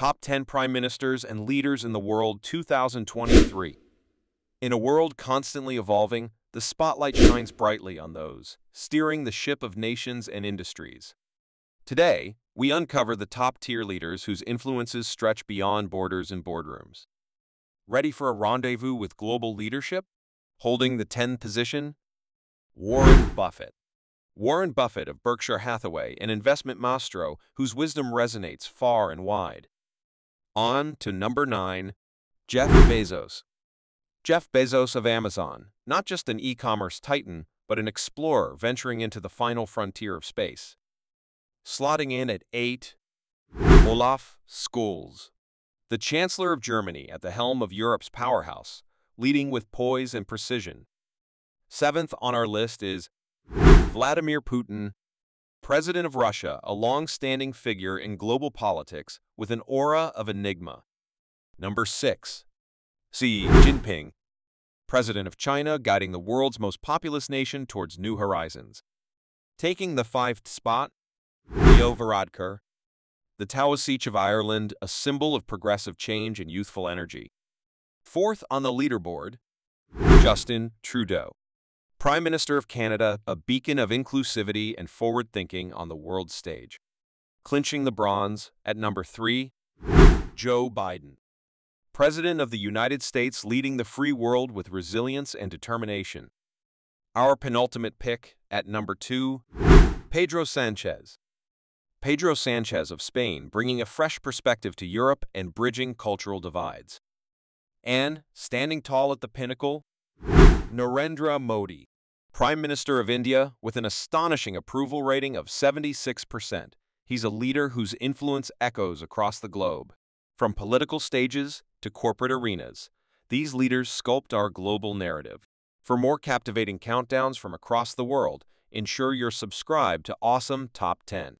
Top 10 Prime Ministers and Leaders in the World 2023. In a world constantly evolving, the spotlight shines brightly on those steering the ship of nations and industries. Today, we uncover the top-tier leaders whose influences stretch beyond borders and boardrooms. Ready for a rendezvous with global leadership? Holding the 10th position? Warren Buffett. Warren Buffett of Berkshire Hathaway, an investment maestro whose wisdom resonates far and wide. On to number 9, Jeff Bezos. Jeff Bezos of Amazon, not just an e-commerce titan, but an explorer venturing into the final frontier of space. Slotting in at 8, Olaf Scholz. The Chancellor of Germany at the helm of Europe's powerhouse, leading with poise and precision. Seventh on our list is Vladimir Putin, President of Russia, a long-standing figure in global politics with an aura of enigma. Number 6. Xi Jinping, President of China guiding the world's most populous nation towards new horizons. Taking the fifth spot, Leo Varadkar, the Taoiseach of Ireland, a symbol of progressive change and youthful energy. Fourth on the leaderboard, Justin Trudeau. Prime Minister of Canada, a beacon of inclusivity and forward-thinking on the world stage. Clinching the bronze at number three, Joe Biden. President of the United States leading the free world with resilience and determination. Our penultimate pick at number two, Pedro Sanchez. Pedro Sanchez of Spain bringing a fresh perspective to Europe and bridging cultural divides. And, standing tall at the pinnacle, Narendra Modi. Prime Minister of India with an astonishing approval rating of 76%. He's a leader whose influence echoes across the globe. From political stages to corporate arenas, these leaders sculpt our global narrative. For more captivating countdowns from across the world, ensure you're subscribed to Awesome Top 10.